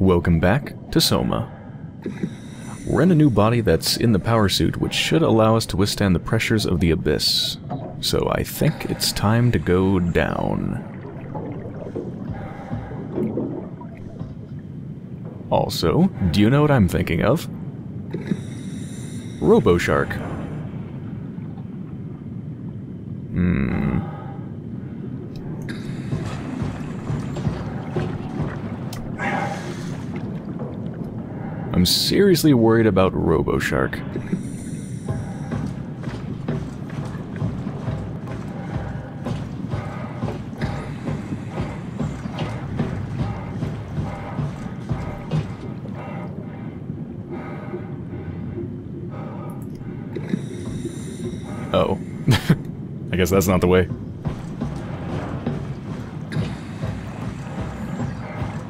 Welcome back to Soma. We're in a new body that's in the power suit, which should allow us to withstand the pressures of the abyss. So I think it's time to go down. Also, do you know what I'm thinking of? RoboShark. Hmm. I'm seriously worried about RoboShark. Oh. I guess that's not the way.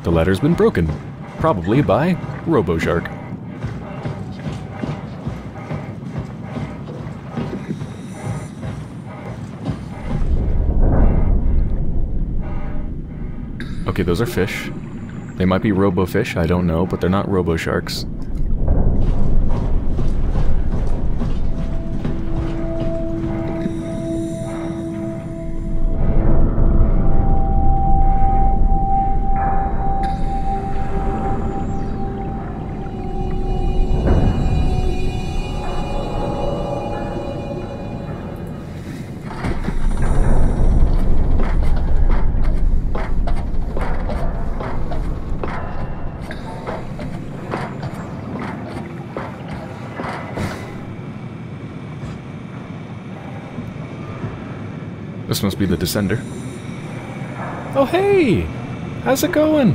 The ladder's been broken. Probably by RoboShark. Okay, those are fish. They might be robo-fish, I don't know, but they're not robo-sharks. This must be the descender. Oh hey! How's it going?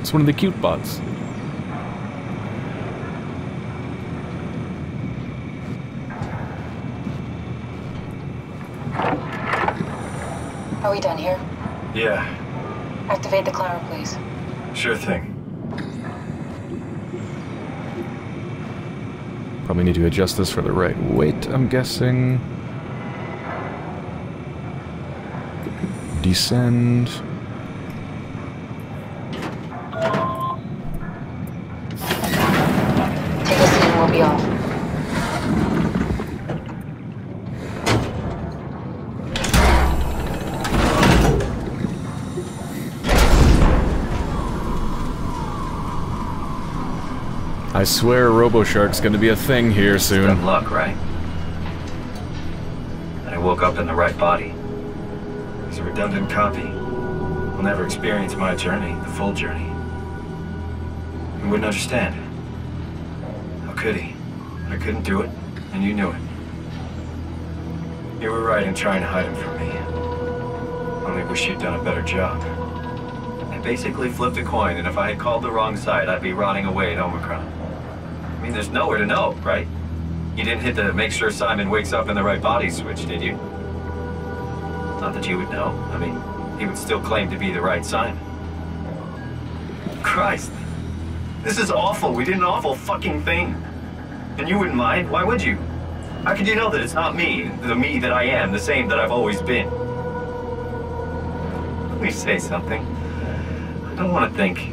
It's one of the cute bots. Are we done here? Yeah, Activate the climber, please. sure thing. Probably need to adjust this for the right weight, I'm guessing. Descend. Take a seat and we'll be off. I swear RoboShark's gonna be a thing here Dumb soon. luck, right? And I woke up in the right body. A redundant copy. He'll never experience my journey, the full journey. He wouldn't understand. How could he? I couldn't do it, and you knew it. You were right in trying to hide him from me. Only wish you'd done a better job. I basically flipped a coin, and if I had called the wrong side, I'd be rotting away at Omicron. I mean, there's nowhere to know, right? You didn't hit the make sure Simon wakes up in the right body switch, did you? Not that you would know. I mean, he would still claim to be the right Simon. Christ. This is awful. We did an awful fucking thing. And you wouldn't mind. Why would you? How could you know that it's not me, the me that I am, the same that I've always been? Please say something. I don't want to think.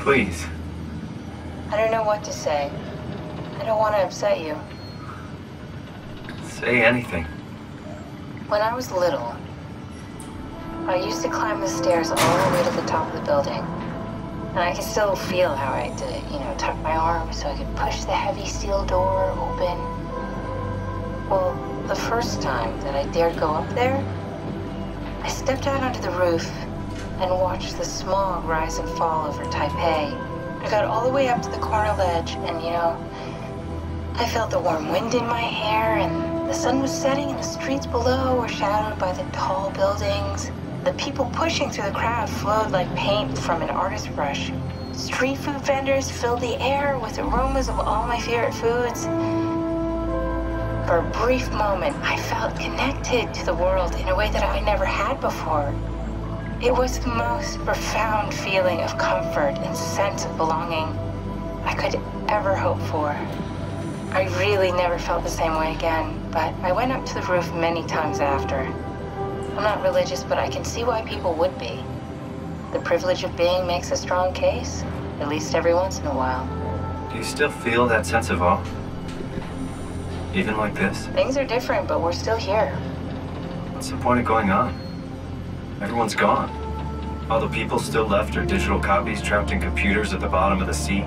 Please. I don't know what to say. I don't want to upset you. Say anything. When I was little, I used to climb the stairs all the way to the top of the building. And I can still feel how I had to, you know, tuck my arm so I could push the heavy steel door open. Well, the first time that I dared go up there, I stepped out onto the roof and watched the smog rise and fall over Taipei. I got all the way up to the corner ledge, and you know, I felt the warm wind in my hair, and the sun was setting, and the streets below were shadowed by the tall buildings. The people pushing through the crowd flowed like paint from an artist's brush. Street food vendors filled the air with aromas of all my favorite foods. For a brief moment, I felt connected to the world in a way that I never had before. It was the most profound feeling of comfort and sense of belonging I could ever hope for. I really never felt the same way again, but I went up to the roof many times after. I'm not religious, but I can see why people would be. The privilege of being makes a strong case, at least every once in a while. Do you still feel that sense of awe? Even like this? Things are different, but we're still here. What's the point of going on? Everyone's gone. All the people still left are digital copies trapped in computers at the bottom of the sea.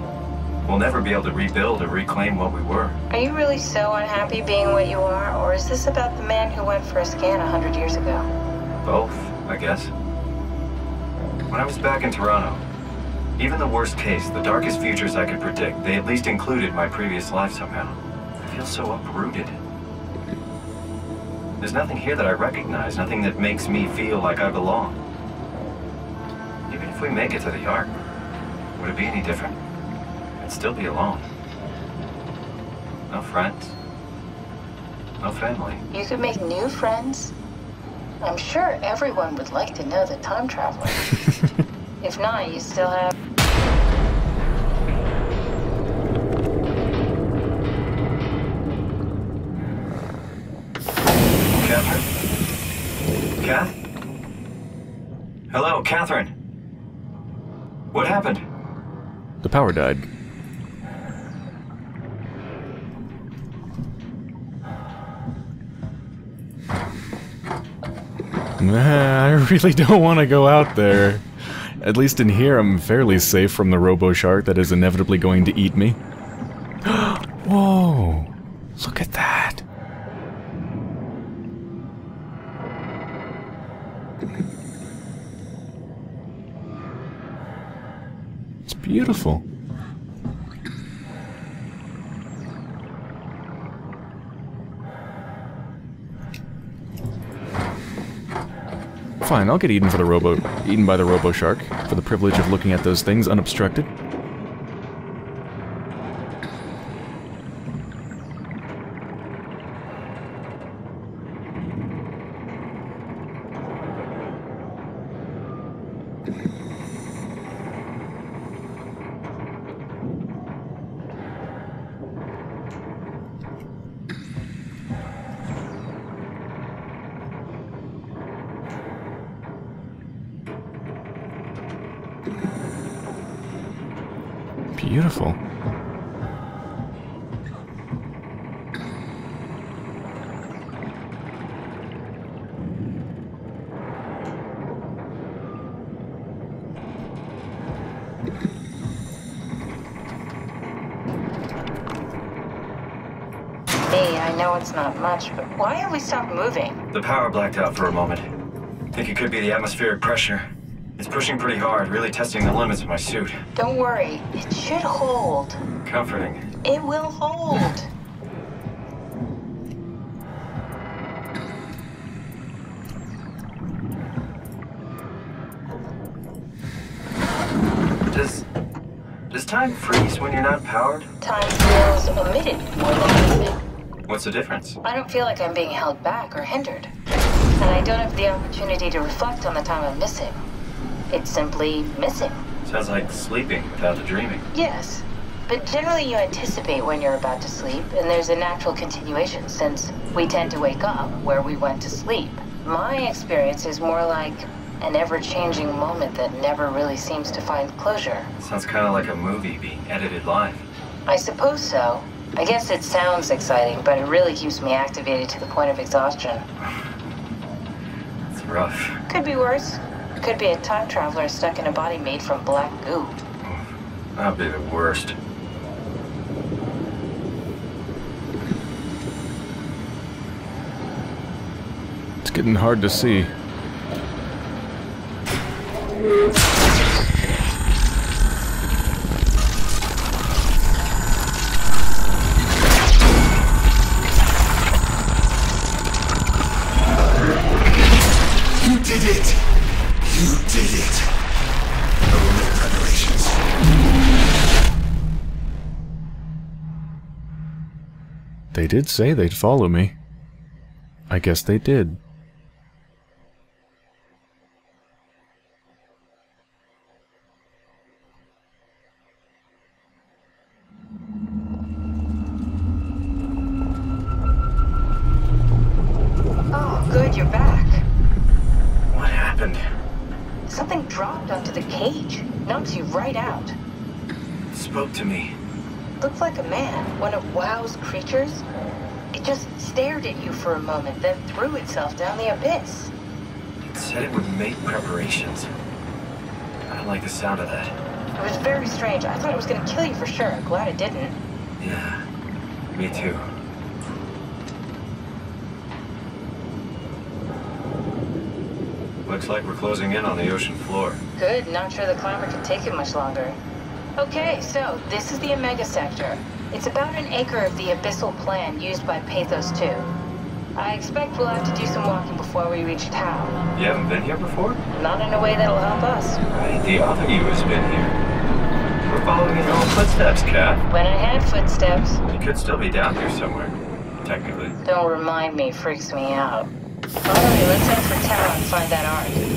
We'll never be able to rebuild or reclaim what we were. Are you really so unhappy being what you are, or is this about the man who went for a scan a hundred years ago? Both, I guess. When I was back in Toronto, even the worst case, the darkest futures I could predict, they at least included my previous life somehow. I feel so uprooted. There's nothing here that I recognize, nothing that makes me feel like I belong. Even if we make it to the Ark, would it be any different? I'd still be alone. No friends. No family. You could make new friends. I'm sure everyone would like to know the time traveler. if not, you still have. Catherine? Kath? Hello, Catherine. What happened? The power died. Nah, I really don't want to go out there. At least in here, I'm fairly safe from the robo shark that is inevitably going to eat me. Whoa! Look at that! It's beautiful. Fine, I'll get eaten for the robo eaten by the robo shark for the privilege of looking at those things unobstructed. Know it's not much, but why have we stopped moving? The power blacked out for a moment. Think it could be the atmospheric pressure. It's pushing pretty hard, really testing the limits of my suit. Don't worry, it should hold. Comforting. It will hold. Does does time freeze when you're not powered? Time feels omitted more than. What's the difference? I don't feel like I'm being held back or hindered. And I don't have the opportunity to reflect on the time I'm missing. It's simply missing. Sounds like sleeping without the dreaming. Yes. But generally you anticipate when you're about to sleep, and there's a natural continuation since we tend to wake up where we went to sleep. My experience is more like an ever-changing moment that never really seems to find closure. Sounds kind of like a movie being edited live. I suppose so. I guess it sounds exciting, but it really keeps me activated to the point of exhaustion. It's rough. Could be worse. Could be a time traveler stuck in a body made from black goo. That'd be the worst. It's getting hard to see. They did say they'd follow me. I guess they did. Oh, good, you're back. What happened? Some Something dropped onto the cage. Knocks you right out. It spoke to me. Looked like a man, one of WAU's creatures. It just stared at you for a moment, then threw itself down the abyss. It said it would make preparations. I don't like the sound of that. It was very strange. I thought it was gonna kill you for sure. I'm glad it didn't. Yeah, me too. Looks like we're closing in on the ocean floor. Good, not sure the climber can take it much longer. Okay, so this is the Omega Sector. It's about an acre of the abyssal plan used by Pathos 2. I expect we'll have to do some walking before we reach town. You haven't been here before? Not in a way that'll help us. Right, the other you has been here. We're following in your own footsteps, Kat. When I had footsteps, You could still be down here somewhere, technically. don't remind me, freaks me out. Alright, let's head for town and find that ark.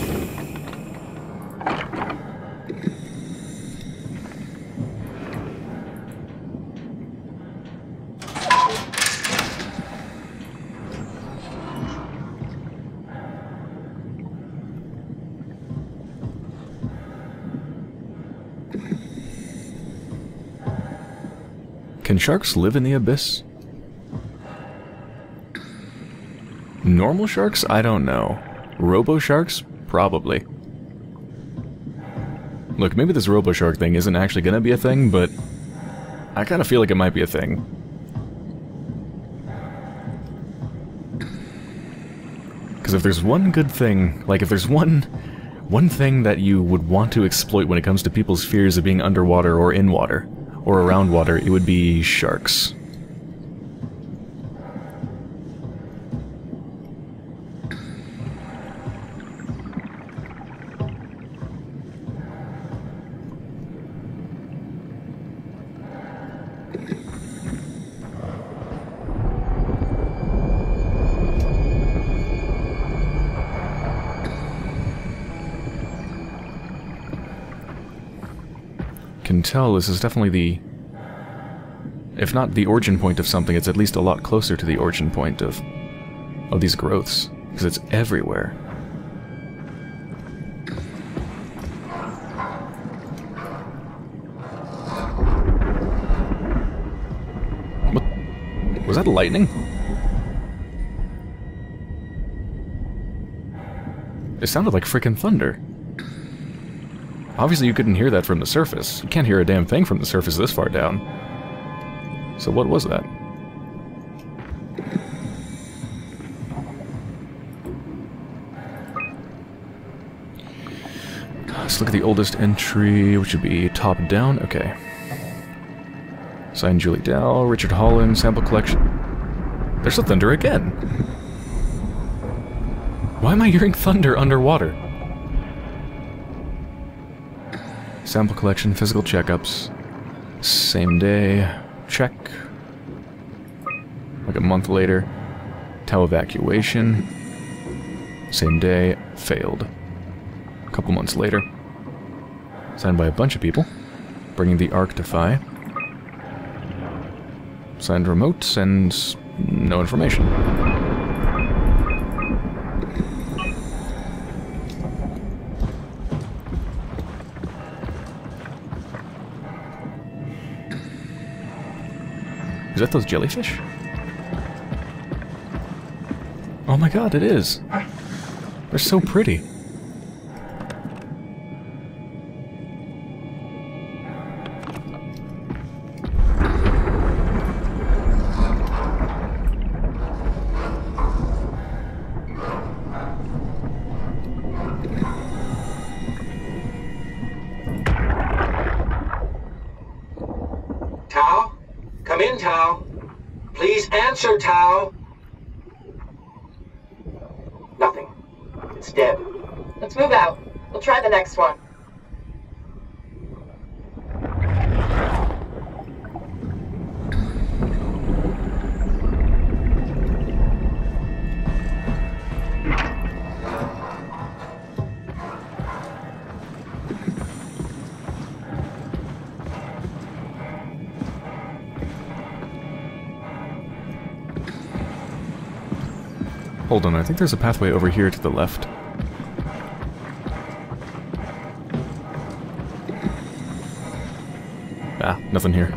Sharks live in the abyss? Normal sharks? I don't know. Robo sharks? Probably. Look, maybe this robo shark thing isn't actually gonna be a thing, but I kind of feel like it might be a thing. Because if there's one good thing, like if there's one one thing that you would want to exploit when it comes to people's fears of being underwater or in water, or around water, it would be sharks. Tell this is definitely the if not the origin point of something, it's at least a lot closer to the origin point of of these growths because it's everywhere. What was that lightning? It sounded like freaking thunder. Obviously you couldn't hear that from the surface. You can't hear a damn thing from the surface this far down. So what was that? Let's look at the oldest entry, which would be top down. Okay. Signed Julie Dow, Richard Holland, sample collection. There's a thunder again. Why am I hearing thunder underwater? Sample collection, physical checkups. Same day. Check. Like a month later. Tau evacuation. Same day. Failed. A couple months later. Signed by a bunch of people. Bringing the Ark to Phi. Signed remote sends no information. Is that those jellyfish? Oh my god, it is. They're so pretty. Answer, Tau. Nothing. It's dead. Let's move out. We'll try the next one. hold on, I think there's a pathway over here to the left. Ah, nothing here.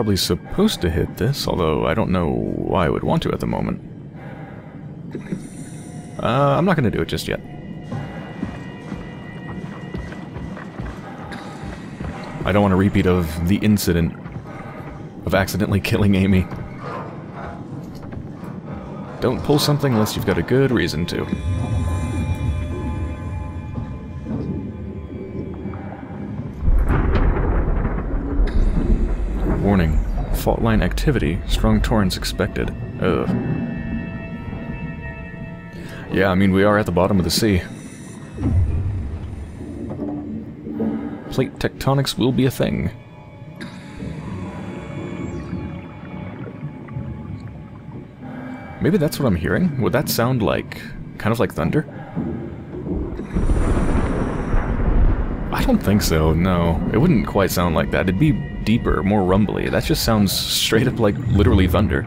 Probably supposed to hit this, although I don't know why I would want to at the moment. Uh, I'm not going to do it just yet. I don't want a repeat of the incident of accidentally killing Amy. Don't pull something unless you've got a good reason to. Warning. Fault line activity. Strong torrents expected. Ugh. Yeah, I mean, we are at the bottom of the sea. Plate tectonics will be a thing. Maybe that's what I'm hearing? Would that sound like... kind of like thunder? I don't think so, no. It wouldn't quite sound like that. It'd be deeper, more rumbly. That just sounds straight up like literally thunder.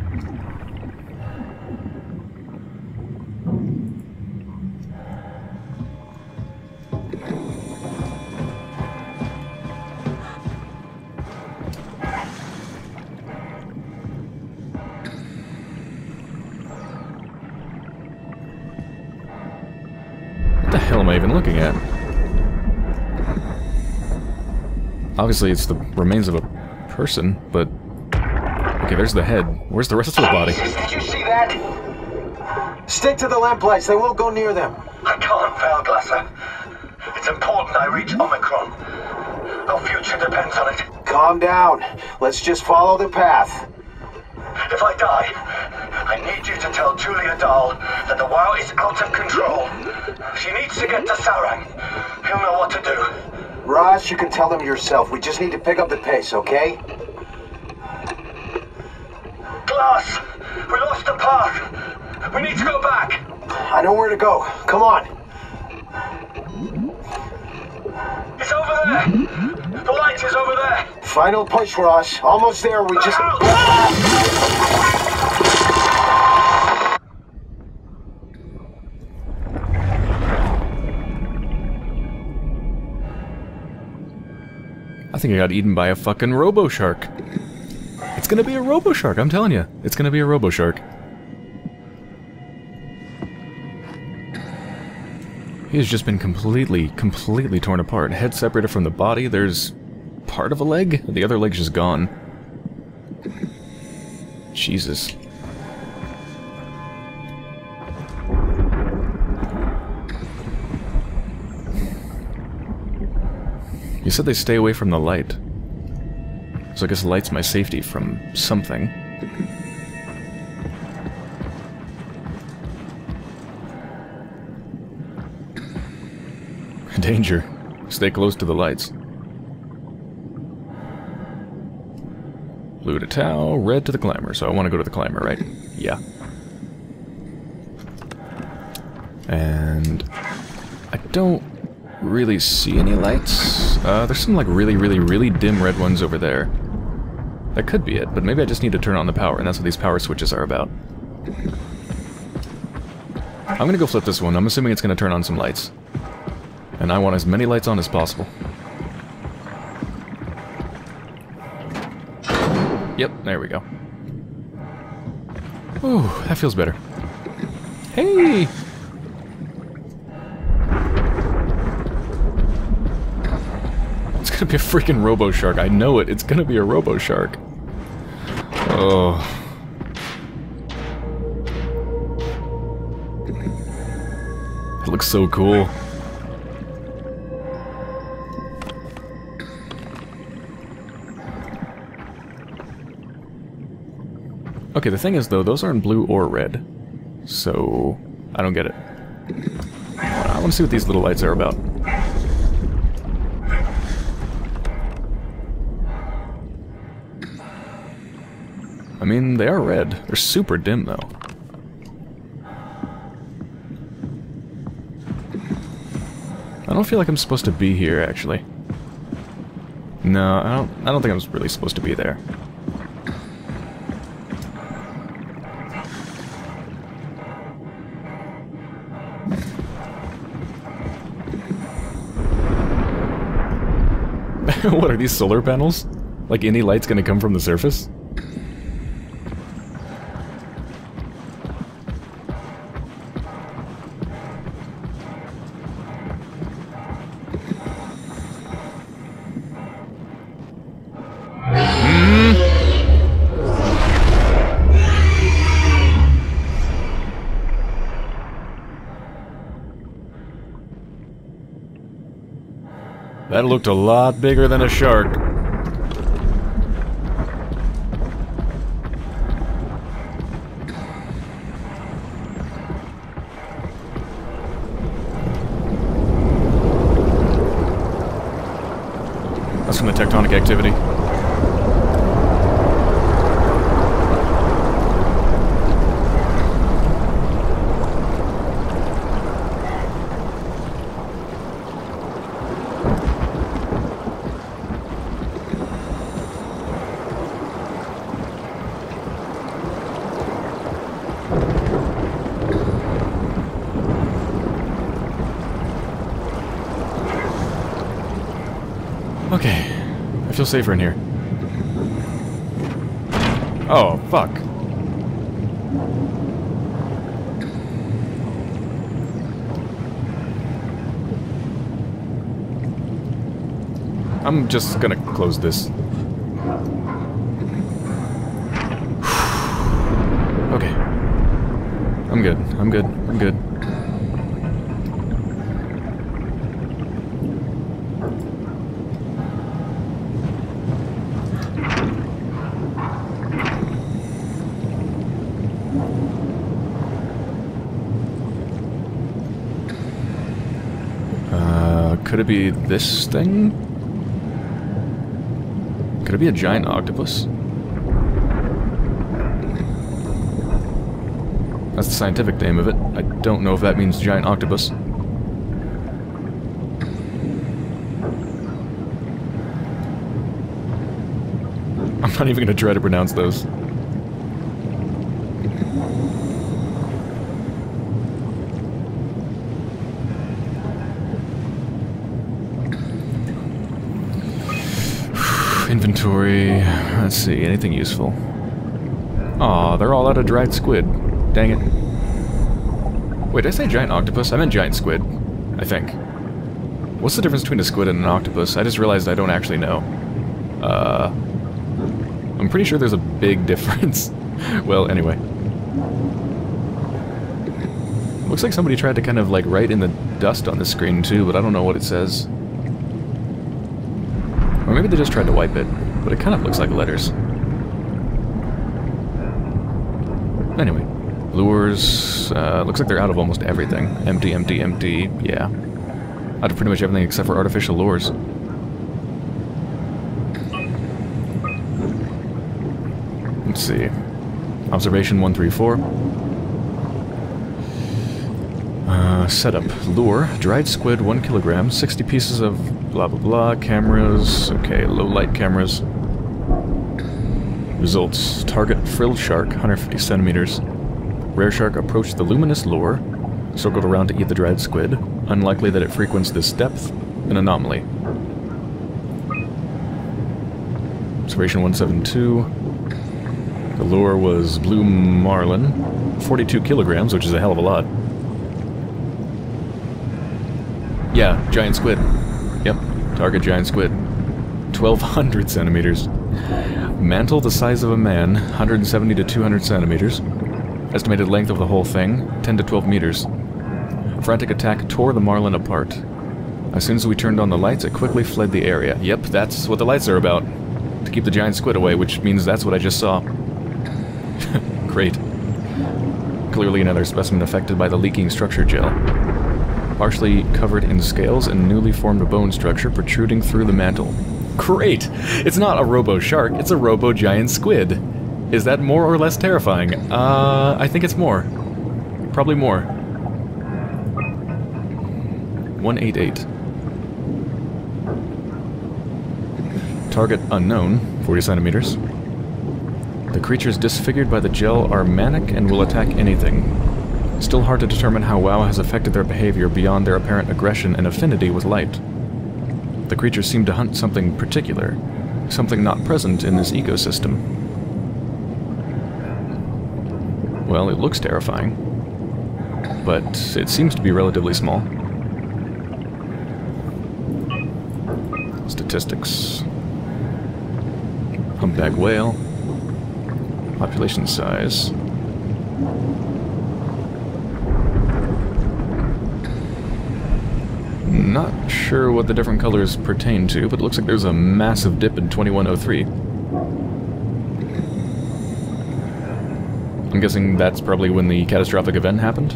What the hell am I even looking at? Obviously, it's the remains of a person, but... Okay, there's the head. Where's the rest of the body? Did you see that? Stick to the lamplights. They won't go near them. I can't, Valglasser. It's important I reach Omicron. Our future depends on it. Calm down. Let's just follow the path. If I die, I need you to tell Julia Dahl that the WAU is out of control. She needs to get to Sarang. He'll know what to do. Ross, you can tell them yourself. We just need to pick up the pace, okay? Glass! We lost the path! We need to go back! I know where to go. Come on. It's over there! The light is over there! Final push, Ross. Almost there. We just... Ah! Think I got eaten by a fucking robo shark. It's gonna be a robo shark, I'm telling you. It's gonna be a robo shark. He has just been completely, completely torn apart. Head separated from the body. There's part of a leg. The other leg's just gone. Jesus. You said they stay away from the light. So I guess light's my safety from something. Danger. Stay close to the lights. Blue to Tau, red to the climber. So I want to go to the climber, right? Yeah. And I don't really see any lights. Uh, there's some like really, really, really dim red ones over there. That could be it, but maybe I just need to turn on the power, and that's what these power switches are about. I'm gonna go flip this one. I'm assuming it's gonna turn on some lights. And I want as many lights on as possible. Yep, there we go. Ooh, that feels better. Hey! A freaking Robo Shark. I know it. It's gonna be a Robo Shark. Oh. It looks so cool. Okay, the thing is though, those aren't blue or red. So, I don't get it. I want to see what these little lights are about. Mean, they are red. They're super dim, though. I don't feel like I'm supposed to be here, actually. No, I don't, I don't think I'm really supposed to be there. what are these solar panels? Like any light's gonna come from the surface? Looked a lot bigger than a shark. That's from the tectonic activity. Okay. I feel safer in here. Oh, fuck. I'm just gonna close this. okay. I'm good. I'm good. I'm good. Uh, could it be this thing? Could it be a giant octopus? That's the scientific name of it. I don't know if that means giant octopus. I'm not even gonna try to pronounce those. Inventory. Let's see, anything useful? Aw, they're all out of dried squid. Dang it. Wait, did I say giant octopus? I meant giant squid. I think. What's the difference between a squid and an octopus? I just realized I don't actually know. Uh... I'm pretty sure there's a big difference. well, anyway. Looks like somebody tried to kind of like write in the dust on the screen too, but I don't know what it says. Or maybe they just tried to wipe it, but it kind of looks like letters. Anyway, lures, uh, looks like they're out of almost everything. Empty, empty, empty, yeah. Out of pretty much everything except for artificial lures. Let's see. Observation 134. Uh, setup. Lure. Dried squid, 1 kilogram. 60 pieces of blah blah blah. Cameras. Okay, low light cameras. Results. Target frill shark, 150 centimeters. Rare shark approached the luminous lure. Circled around to eat the dried squid. Unlikely that it frequents this depth. An anomaly. Observation 172. The lure was blue marlin. 42 kilograms, which is a hell of a lot. Yeah, giant squid. Target giant squid. 1200 centimeters. Mantle the size of a man, 170 to 200 centimeters. Estimated length of the whole thing, 10 to 12 meters. Frantic attack tore the marlin apart. As soon as we turned on the lights, it quickly fled the area. Yep, that's what the lights are about. To keep the giant squid away, which means that's what I just saw. Great. Clearly another specimen affected by the leaking structure gel. Partially covered in scales and newly formed bone structure protruding through the mantle. Great! It's not a robo-shark, it's a robo-giant squid. Is that more or less terrifying? Uh, I think it's more. Probably more. 188. Target unknown, 40 centimeters. The creatures disfigured by the gel are manic and will attack anything. Still hard to determine how WAU has affected their behavior beyond their apparent aggression and affinity with light. The creatures seem to hunt something particular, something not present in this ecosystem. Well, it looks terrifying, but it seems to be relatively small. Statistics. Humpback whale. Population size. Not sure what the different colors pertain to, but it looks like there's a massive dip in 2103. I'm guessing that's probably when the catastrophic event happened?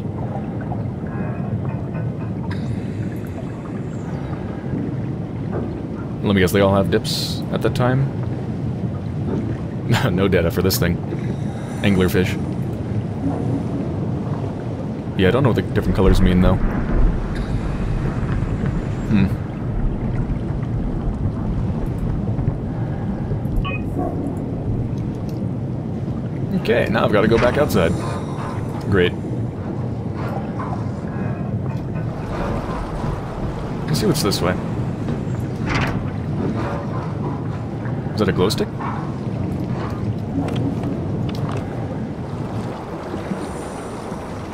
Let me guess, they all have dips at that time? no data for this thing. Anglerfish. Yeah, I don't know what the different colors mean, though. Hmm. Okay, now I've got to go back outside. Great. Let's see what's this way. Is that a glow stick?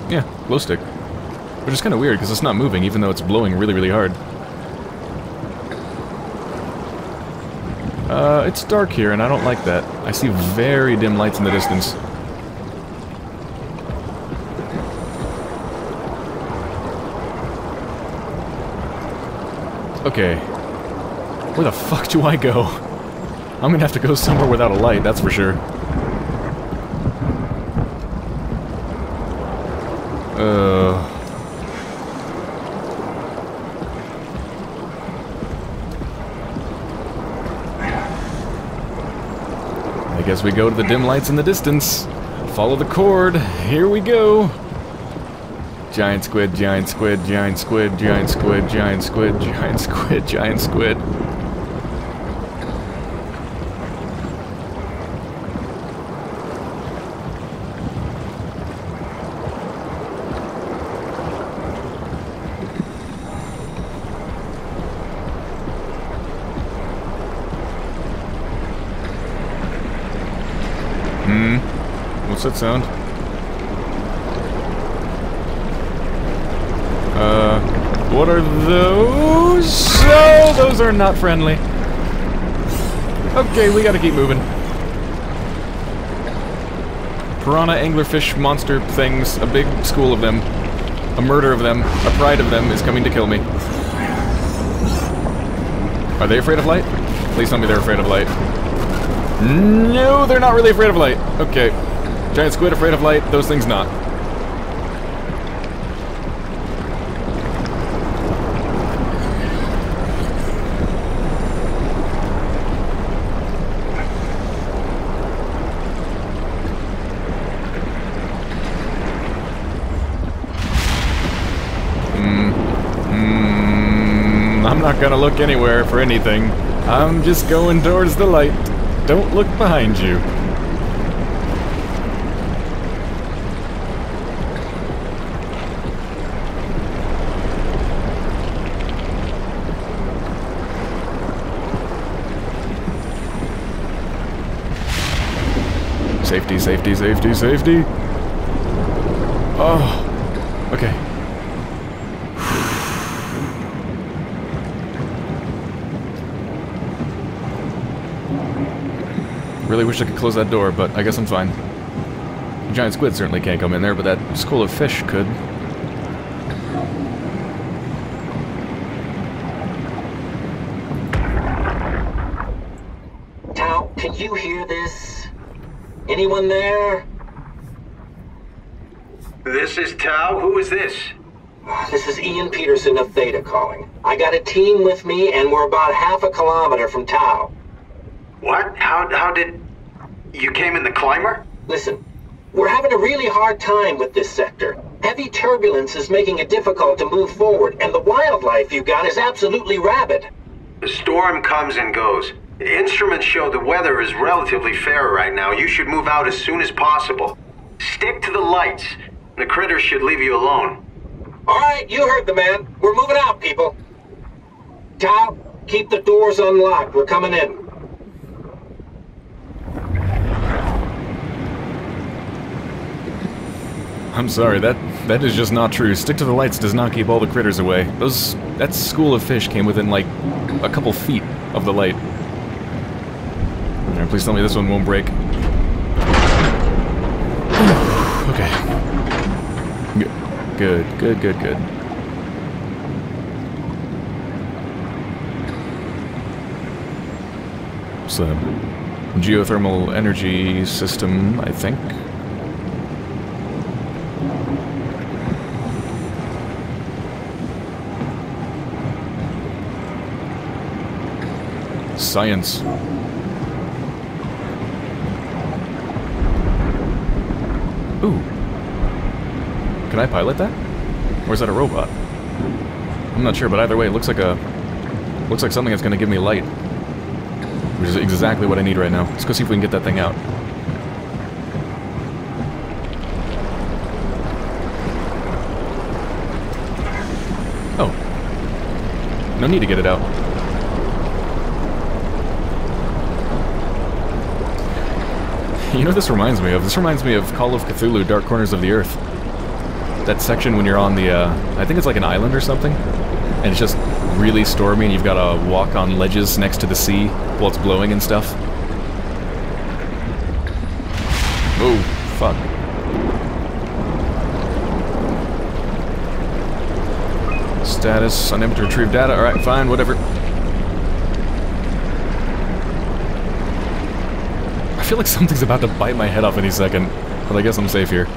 Yeah, glow stick. Which is kind of weird, because it's not moving, even though it's blowing really, really hard. Uh, it's dark here, and I don't like that. I see very dim lights in the distance. Okay. Where the fuck do I go? I'm gonna have to go somewhere without a light, that's for sure. Guess we go to the dim lights in the distance. Follow the cord. Here we go. Giant squid, giant squid, giant squid, giant squid, giant squid, giant squid, giant squid. Hmm. What's that sound? Uh, what are those? Oh, those are not friendly. Okay, we gotta keep moving. Piranha, anglerfish, monster things, a big school of them, a murder of them, a pride of them is coming to kill me. Are they afraid of light? Please tell me they're afraid of light. No, they're not really afraid of light. Okay. Giant squid afraid of light, those things not. Mm, I'm not gonna look anywhere for anything. I'm just going towards the light. Don't look behind you. Safety, safety, safety, safety. Oh, okay. Really wish I could close that door, but I guess I'm fine. The giant squid certainly can't come in there, but that school of fish could. Tau, can you hear this? Anyone there? This is Tau. Who is this? This is Ian Peterson of Theta calling. I got a team with me, and we're about half a kilometer from Tau. What? How, how did... You came in the climber? Listen, we're having a really hard time with this sector. Heavy turbulence is making it difficult to move forward, and the wildlife you got is absolutely rabid. The storm comes and goes. The Instruments show the weather is relatively fair right now. You should move out as soon as possible. Stick to the lights. The critters should leave you alone. All right, you heard the man. We're moving out, people. Tau, keep the doors unlocked. We're coming in. I'm sorry, that that is just not true. Stick to the lights does not keep all the critters away. Those that school of fish came within like a couple feet of the light. Please tell me this one won't break. okay. Good, good, good, good. It's a geothermal energy system, I think. Science. Ooh. Can I pilot that? Or is that a robot? I'm not sure, but either way, it looks like a... Looks like something that's gonna give me light. Which is exactly what I need right now. Let's go see if we can get that thing out. Oh. No need to get it out. You know this reminds me of? This reminds me of Call of Cthulhu Dark Corners of the Earth. That section when you're on the, uh, I think it's like an island or something, and it's just really stormy and you've got to walk on ledges next to the sea while it's blowing and stuff. Oh, fuck. Status, unable to retrieve data. Alright, fine, whatever. I feel like something's about to bite my head off any second, but I guess I'm safe here.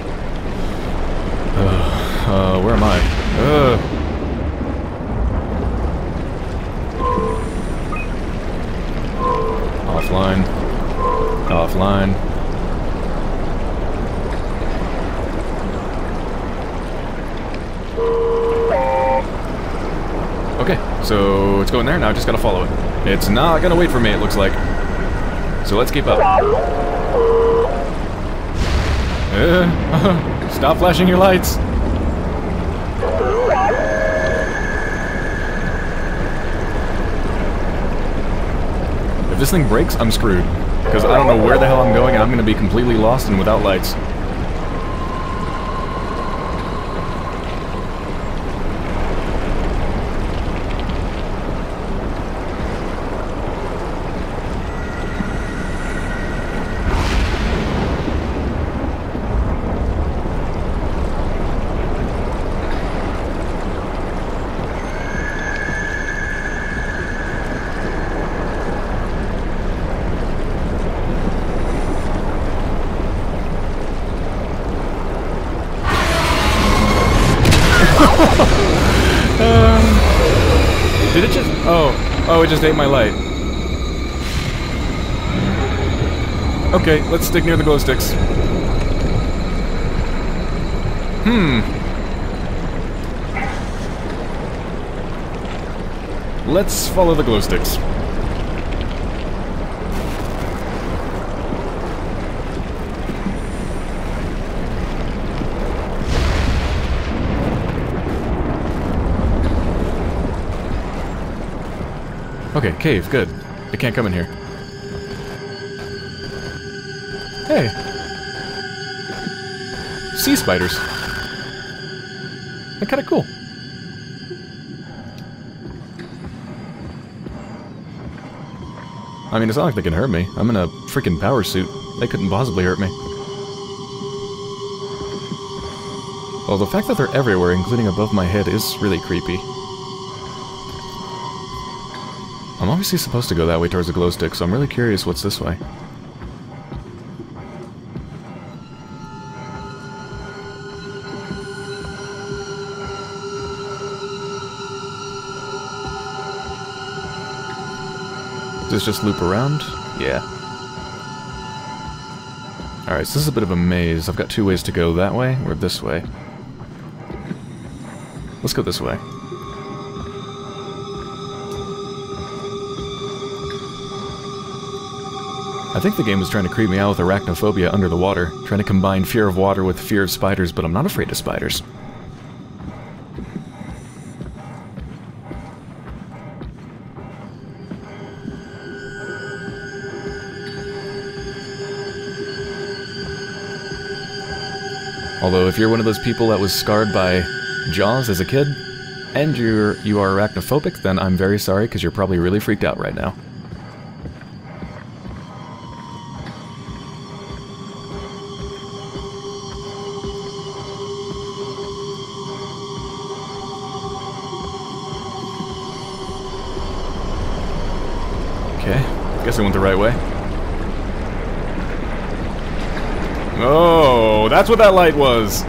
Going there, now I just gotta follow it. It's not gonna wait for me, it looks like. So let's keep up. Uh, stop flashing your lights! If this thing breaks, I'm screwed. Because I don't know where the hell I'm going and I'm to be completely lost and without lights. Did it just... Oh. Oh, it just ate my light. Okay, let's stick near the glow sticks. Hmm. Let's follow the glow sticks. Okay, cave, good. It can't come in here. Hey! Sea spiders. They're kinda cool. I mean, it's not like they can hurt me. I'm in a freaking power suit. They couldn't possibly hurt me. Well, the fact that they're everywhere, including above my head, is really creepy. obviously supposed to go that way towards the glow stick, so I'm really curious what's this way. Does this just loop around? Yeah. Alright, so this is a bit of a maze. I've got two ways to go that way, or this way. Let's go this way. I think the game was trying to creep me out with arachnophobia under the water, trying to combine fear of water with fear of spiders, but I'm not afraid of spiders. Although if you're one of those people that was scarred by Jaws as a kid, and you're you are arachnophobic, then I'm very sorry because you're probably really freaked out right now. That's what that light was.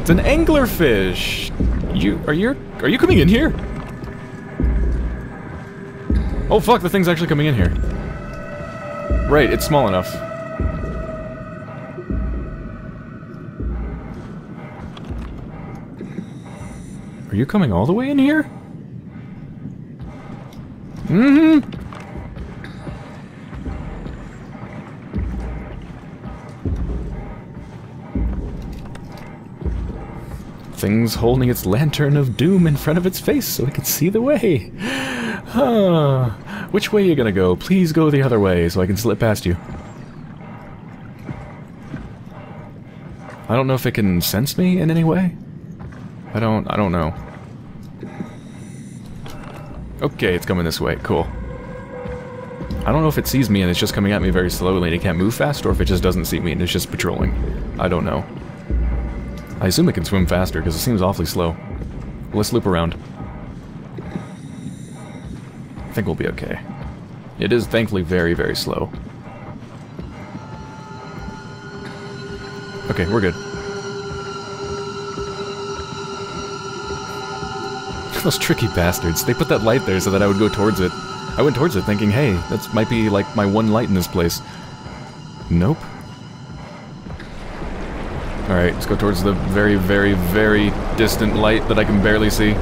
It's an anglerfish. You are you are you coming in here? Oh fuck, the thing's actually coming in here. Right, it's small enough. Are you coming all the way in here? Mm-hmm. Thing's holding its lantern of doom in front of its face so it can see the way. Huh. Which way are you gonna go? Please go the other way so I can slip past you. I don't know if it can sense me in any way. I don't, I don't know. Okay, it's coming this way. Cool. I don't know if it sees me and it's just coming at me very slowly and it can't move fast, or if it just doesn't see me and it's just patrolling. I don't know. I assume it can swim faster, because it seems awfully slow. Let's loop around. I think we'll be okay. It is thankfully very, very slow. Okay, we're good. Those tricky bastards. They put that light there so that I would go towards it. I went towards it thinking, hey, that might be like my one light in this place. Nope. Alright, let's go towards the very, very, very distant light that I can barely see.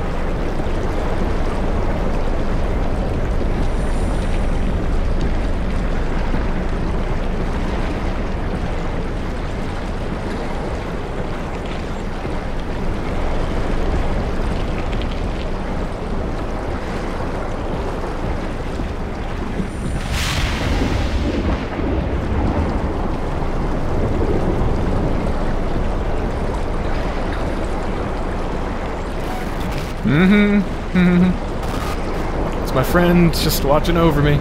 Mm-hmm. It's my friend just watching over me.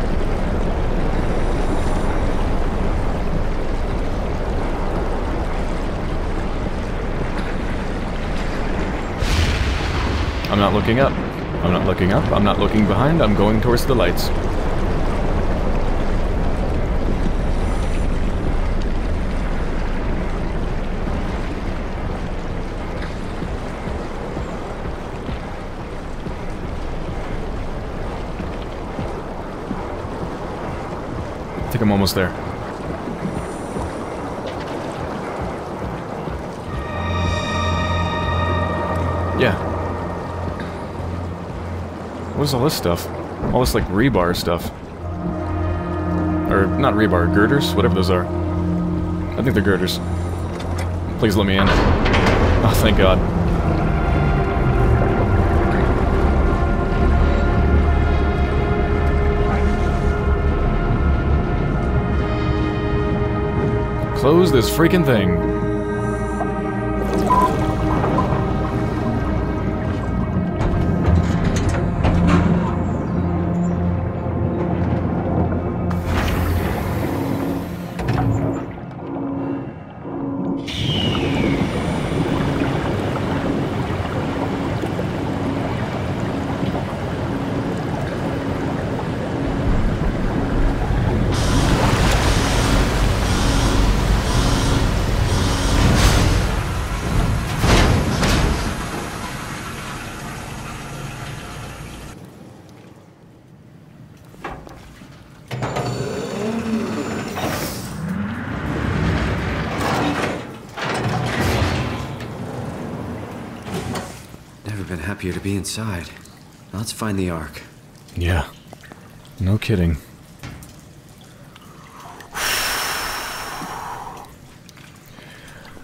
I'm not looking up. I'm not looking up. I'm not looking behind. I'm going towards the lights. I'm almost there. Yeah. What is all this stuff? All this, like, rebar stuff. Or, not rebar, girders? Whatever those are. I think they're girders. Please let me in. Oh, thank God. Close this freaking thing. Be inside. Now let's find the Ark. Yeah. No kidding.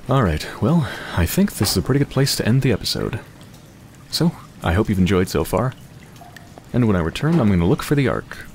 Alright, well, I think this is a pretty good place to end the episode. So, I hope you've enjoyed so far. And when I return, I'm going to look for the Ark.